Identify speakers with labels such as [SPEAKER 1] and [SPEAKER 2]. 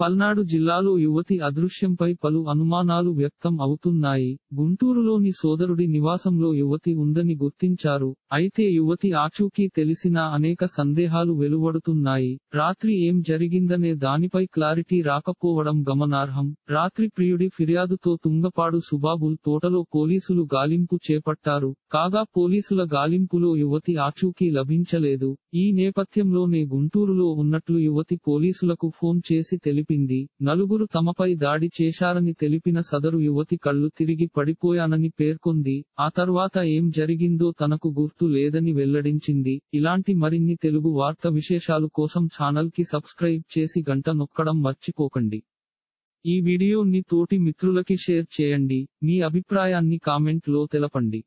[SPEAKER 1] పల్నాడు జిల్లాలో యువతి అదృశ్యంపై పలు అనుమానాలు వ్యక్తం అవుతున్నాయి. గుంటూరులోని సోదరుడి నివాసంలో యువతి ఉందని గుర్తించారు. అయితే యువతి ఆచూకీ తెలిసినా అనేక సందేహాలు వెలువడుతున్నాయి. రాత్రి ఏం జరిగిందనే దానిపై క్లారిటీ రాకపోవడం గమనార్హం. రాత్రి ప్రియుడి ఫిర్యాదుతో తుంగపాడు సుబాబుల్ తోటలో పోలీసులు గాలింపు చేపట్టారు. కాగా పోలీసుల గాలింపులో యువతి ఆచూకీ లభించలేదు. ఈ నేపథ్యంలోనే గుంటూరులో ఉన్నట్లు యువతి పోలీసులకు ఫోన్ చేసి తెలిపింది. నలుగురు తమపై దాడి చేశారని తెలిపిన సదరు యువతి కళ్ళు తిరిగి పడిపోయానని పేర్కొంది. ఆ తర్వాత ఏం జరిగిందో తనకు గుర్తు లేదని వెల్లడించింది. ఇలాంటి మరిన్ని తెలుగు వార్త విశేషాలు కోసం ఛానల్కి సబ్స్క్రైబ్ చేసి గంట నొక్కడం మర్చిపోకండి. ఈ వీడియోని తోటి మిత్రులకి షేర్ చేయండి. మీ అభిప్రాయాన్ని కామెంట్లో తెలపండి.